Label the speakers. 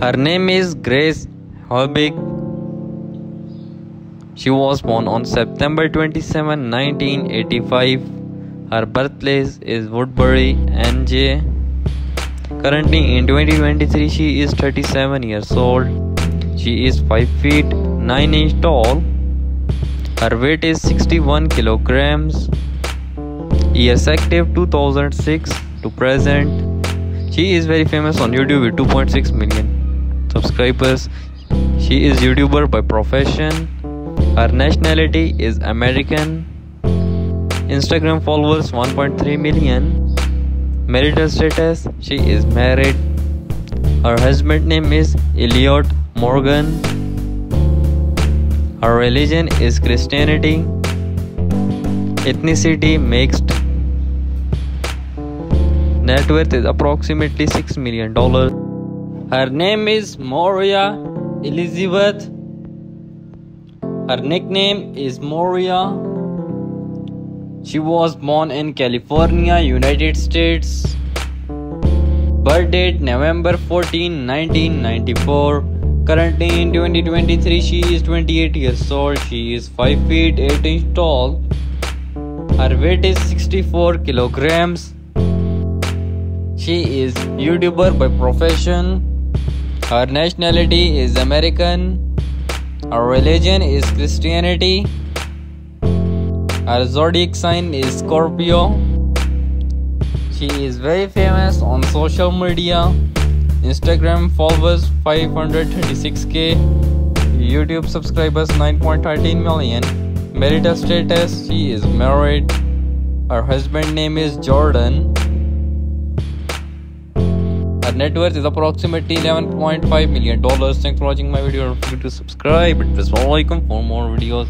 Speaker 1: Her name is Grace Helbig. She was born on September 27, 1985. Her birthplace is Woodbury, NJ. Currently in 2023, she is 37 years old. She is 5 feet 9 inch tall. Her weight is 61 kilograms. Years active 2006 to present. She is very famous on YouTube with 2.6 million subscribers. She is YouTuber by profession. Her nationality is American. Instagram followers 1.3 million. Marital status she is married. Her husband name is Elliot Morgan. Her religion is Christianity. Ethnicity mixed. Net worth is approximately $6 million. Her name is Moriah Elizabeth. Her nickname is Moriah. She was born in California, United States. Birth date November 14, 1994. Currently in 2023, she is 28 years old. She is 5 feet 8 inches tall. Her weight is 64 kilograms. She is YouTuber by profession. Her nationality is American. Her religion is Christianity. Her zodiac sign is Scorpio. She is very famous on social media. Instagram followers 536k. YouTube subscribers 9.13 million. Marital status she is married. Her husband name is Jordan. Her net worth is approximately 11.5 million dollars. Thanks for watching my video. Don't forget to subscribe and press the icon for more videos.